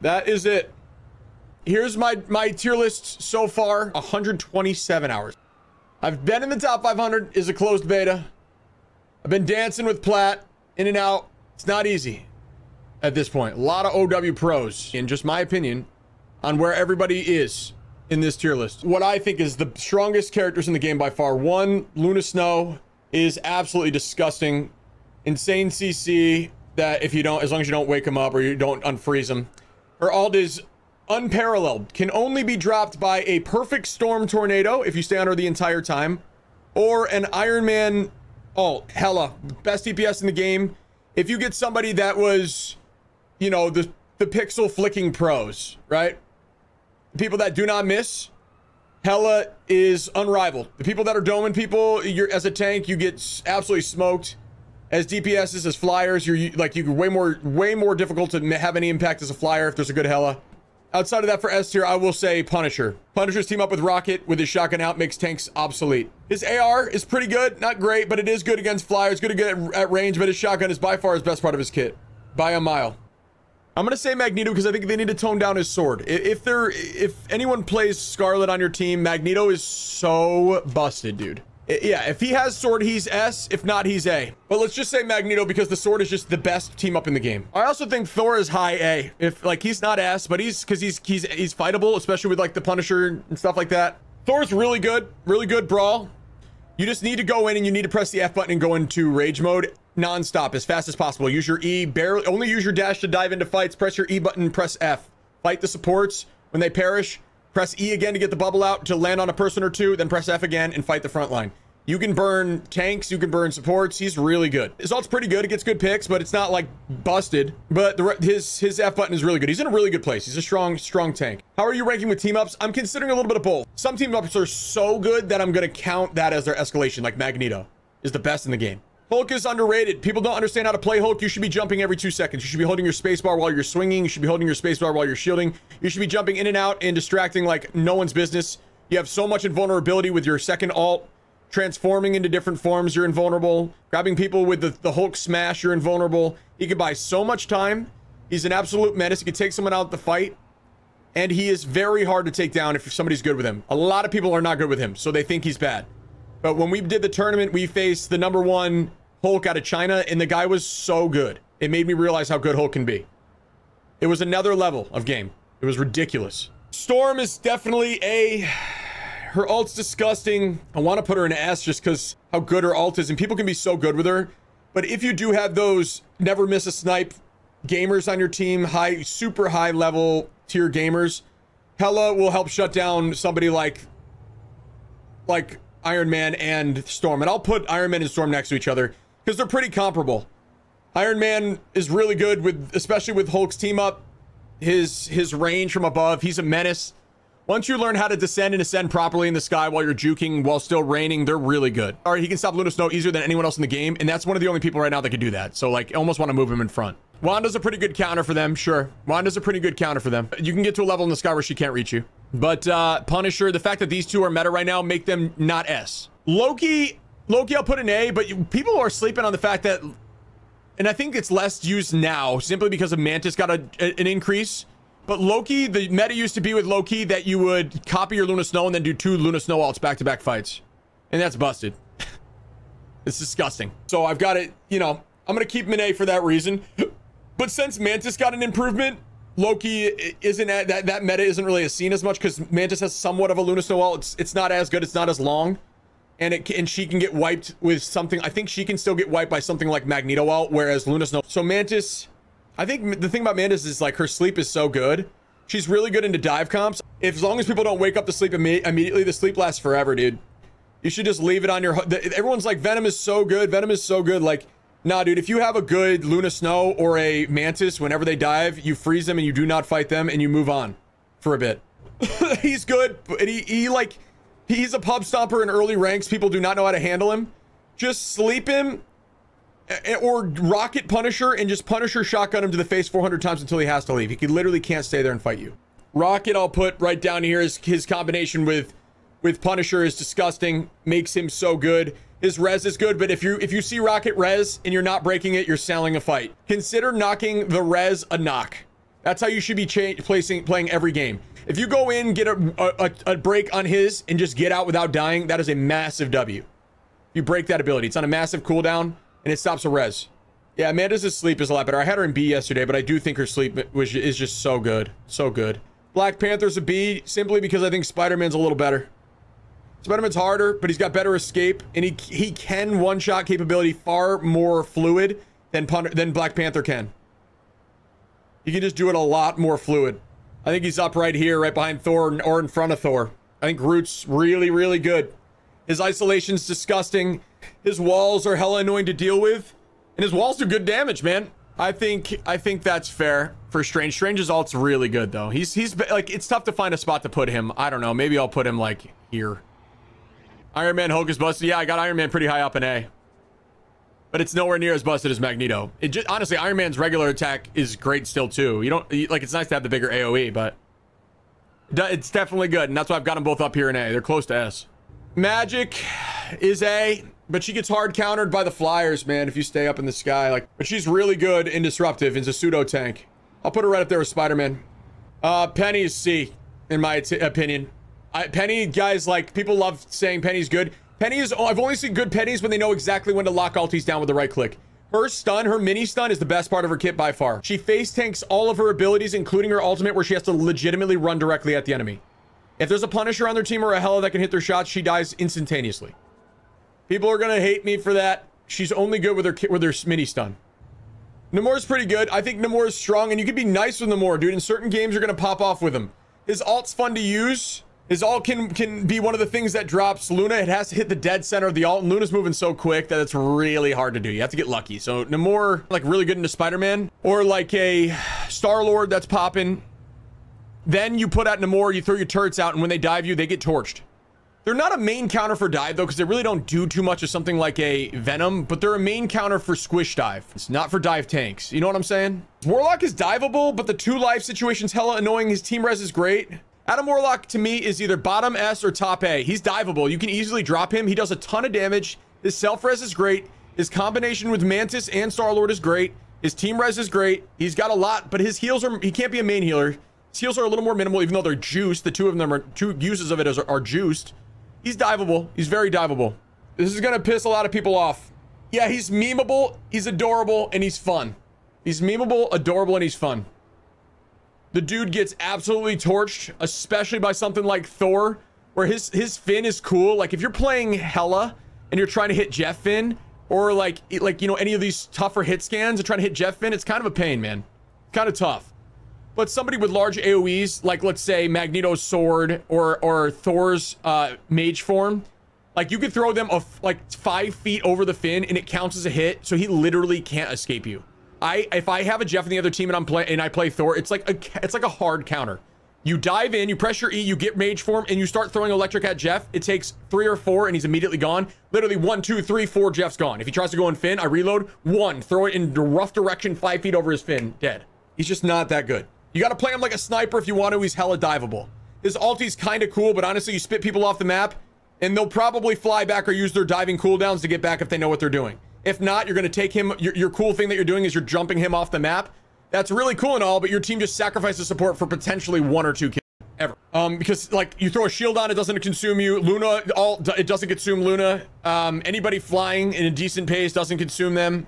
That is it. Here's my, my tier list so far. 127 hours. I've been in the top 500 is a closed beta. I've been dancing with Plat in and out. It's not easy at this point. A lot of OW pros, in just my opinion, on where everybody is in this tier list. What I think is the strongest characters in the game by far. One, Luna Snow is absolutely disgusting. Insane CC that if you don't, as long as you don't wake him up or you don't unfreeze him. Her alt is unparalleled. Can only be dropped by a perfect storm tornado if you stay on her the entire time. Or an Iron Man alt. Hela. Best DPS in the game. If you get somebody that was, you know, the, the pixel flicking pros, right? The people that do not miss. Hela is unrivaled. The people that are doming people, you're as a tank, you get absolutely smoked as DPSs, as flyers, you're like you're way more way more difficult to have any impact as a flyer if there's a good Hela. Outside of that for S tier, I will say Punisher. Punisher's team up with Rocket with his shotgun out makes tanks obsolete. His AR is pretty good, not great, but it is good against flyers, good at, at range, but his shotgun is by far his best part of his kit. By a mile. I'm gonna say Magneto because I think they need to tone down his sword. If they're if anyone plays Scarlet on your team, Magneto is so busted, dude. Yeah, if he has sword, he's S. If not, he's A. But let's just say Magneto because the sword is just the best team up in the game. I also think Thor is high A. If like he's not S, but he's because he's he's he's fightable, especially with like the Punisher and stuff like that. Thor's really good, really good brawl. You just need to go in and you need to press the F button and go into rage mode non-stop as fast as possible. Use your E, barely only use your dash to dive into fights. Press your E button, press F. Fight the supports when they perish. Press E again to get the bubble out to land on a person or two, then press F again and fight the front line. You can burn tanks, you can burn supports. He's really good. His ult's pretty good. It gets good picks, but it's not like busted. But the, his his F button is really good. He's in a really good place. He's a strong, strong tank. How are you ranking with team ups? I'm considering a little bit of both. Some team ups are so good that I'm going to count that as their escalation, like Magneto is the best in the game. Hulk is underrated. People don't understand how to play Hulk. You should be jumping every two seconds. You should be holding your spacebar while you're swinging. You should be holding your spacebar while you're shielding. You should be jumping in and out and distracting like no one's business. You have so much invulnerability with your second alt transforming into different forms, you're invulnerable. Grabbing people with the, the Hulk smash, you're invulnerable. He can buy so much time. He's an absolute menace. He can take someone out of the fight. And he is very hard to take down if somebody's good with him. A lot of people are not good with him, so they think he's bad. But when we did the tournament, we faced the number one Hulk out of China, and the guy was so good. It made me realize how good Hulk can be. It was another level of game. It was ridiculous. Storm is definitely a her ult's disgusting. I want to put her in S just because how good her ult is. And people can be so good with her. But if you do have those never miss a snipe gamers on your team, high, super high level tier gamers, Hela will help shut down somebody like, like Iron Man and Storm. And I'll put Iron Man and Storm next to each other because they're pretty comparable. Iron Man is really good with, especially with Hulk's team up. His his range from above, he's a menace. Once you learn how to descend and ascend properly in the sky while you're juking while still raining, they're really good. All right, he can stop Luna Snow easier than anyone else in the game, and that's one of the only people right now that can do that. So, like, almost want to move him in front. Wanda's a pretty good counter for them, sure. Wanda's a pretty good counter for them. You can get to a level in the sky where she can't reach you. But uh, Punisher, the fact that these two are meta right now make them not S. Loki, Loki I'll put an A, but people are sleeping on the fact that, and I think it's less used now simply because of Mantis got a, a, an increase. But Loki, the meta used to be with Loki that you would copy your Luna Snow and then do two Luna Snow alts back-to-back fights. And that's busted. it's disgusting. So I've got it, you know, I'm going to keep Mine for that reason. But since Mantis got an improvement, Loki isn't at, that that meta isn't really as seen as much because Mantis has somewhat of a Luna Snow ult. It's it's not as good. It's not as long, and it and she can get wiped with something. I think she can still get wiped by something like Magneto out, whereas Luna Snow. So Mantis I think the thing about Mantis is like her sleep is so good. She's really good into dive comps. If as long as people don't wake up to sleep imme immediately, the sleep lasts forever, dude. You should just leave it on your. Everyone's like Venom is so good. Venom is so good. Like, nah, dude. If you have a good Luna Snow or a Mantis, whenever they dive, you freeze them and you do not fight them and you move on for a bit. he's good, and he he like he's a pub stomper in early ranks. People do not know how to handle him. Just sleep him or rocket Punisher and just Punisher shotgun him to the face 400 times until he has to leave. He literally can't stay there and fight you. Rocket, I'll put right down here. His, his combination with with Punisher is disgusting. Makes him so good. His res is good, but if you if you see Rocket res and you're not breaking it, you're selling a fight. Consider knocking the res a knock. That's how you should be placing playing every game. If you go in, get a, a, a break on his, and just get out without dying, that is a massive W. You break that ability. It's on a massive cooldown, and it stops a res. Yeah, Amanda's sleep is a lot better. I had her in B yesterday, but I do think her sleep was is just so good. So good. Black Panther's a B simply because I think Spider-Man's a little better. Spider-Man's harder, but he's got better escape, and he he can one-shot capability far more fluid than than Black Panther can. He can just do it a lot more fluid. I think he's up right here, right behind Thor, or in front of Thor. I think Groot's really, really good. His isolation's disgusting. His walls are hella annoying to deal with. And his walls do good damage, man. I think I think that's fair for Strange. Strange's ult's really good though. He's he's like it's tough to find a spot to put him. I don't know. Maybe I'll put him like here. Iron Man Hulk is busted. Yeah, I got Iron Man pretty high up in A. But it's nowhere near as busted as Magneto. It just honestly Iron Man's regular attack is great still too. You don't like it's nice to have the bigger AoE, but it's definitely good, and that's why I've got them both up here in A. They're close to S. Magik is A. But she gets hard countered by the flyers, man, if you stay up in the sky. Like, but she's really good and disruptive. Is a pseudo tank. I'll put her right up there with Spider-Man. Uh, Peni is C, in my opinion. I, Peni, guys, like, people love saying Peni's good. Peni is, oh, I've only seen good Pennies when they know exactly when to lock ulties down with the right click. Her stun, her mini stun is the best part of her kit by far. She face tanks all of her abilities, including her ultimate, where she has to legitimately run directly at the enemy. If there's a Punisher on their team or a Hela that can hit their shots, she dies instantaneously. People are gonna hate me for that. She's only good with her with her mini stun. Namor pretty good. I think Namor strong, and you can be nice with Namor, dude. In certain games, you're gonna pop off with him. His alt's fun to use. His alt can can be one of the things that drops Luna. It has to hit the dead center of the alt, and Luna's moving so quick that it's really hard to do. You have to get lucky. So Namor, like really good into Spider-Man, or like a Star-Lord that's popping. Then you put out Namor, you throw your turrets out, and when they dive you, they get torched. They're not a main counter for dive though, because they really don't do too much of something like a Venom, but they're a main counter for squish dive. It's not for dive tanks. You know what I'm saying? Warlock is diveable, but the two life situation's hella annoying. His team res is great. Adam Warlock to me is either bottom S or top A. He's diveable. You can easily drop him. He does a ton of damage. His self res is great. His combination with Mantis and Star Lord is great. His team res is great. He's got a lot, but his heals are, he can't be a main healer. His heals are a little more minimal, even though they're juiced. The two of them are, two uses of it are, are juiced. He's diveable. He's very diveable. This is gonna piss a lot of people off. Yeah, he's memeable, he's adorable, and he's fun. He's memeable, adorable, and he's fun. The dude gets absolutely torched, especially by something like Thor, where his his Finn is cool. Like if you're playing Hela and you're trying to hit Jeff Finn, or like like you know any of these tougher hit scans and trying to hit Jeff Finn, it's kind of a pain, man. Kind of tough. But somebody with large AoEs, like let's say Magneto's sword or or Thor's uh, mage form, like you could throw them a, like five feet over the fin and it counts as a hit, so he literally can't escape you. I if I have a Jeff in the other team and I'm play and I play Thor, it's like a it's like a hard counter. You dive in, you press your E, you get mage form, and you start throwing electric at Jeff. It takes three or four, and he's immediately gone. Literally one, two, three, four, Jeff's gone. If he tries to go in Finn, I reload. One, throw it in the rough direction, five feet over his fin, dead. He's just not that good. You got to play him like a sniper if you want to. He's hella diveable. His ulti's kind of cool, but honestly, you spit people off the map, and they'll probably fly back or use their diving cooldowns to get back if they know what they're doing. If not, you're going to take him. Your, your cool thing that you're doing is you're jumping him off the map. That's really cool and all, but your team just sacrifices support for potentially one or two kills ever. Um, because like you throw a shield on, it doesn't consume you. Luna, all it doesn't consume Luna. Um, anybody flying in a decent pace doesn't consume them.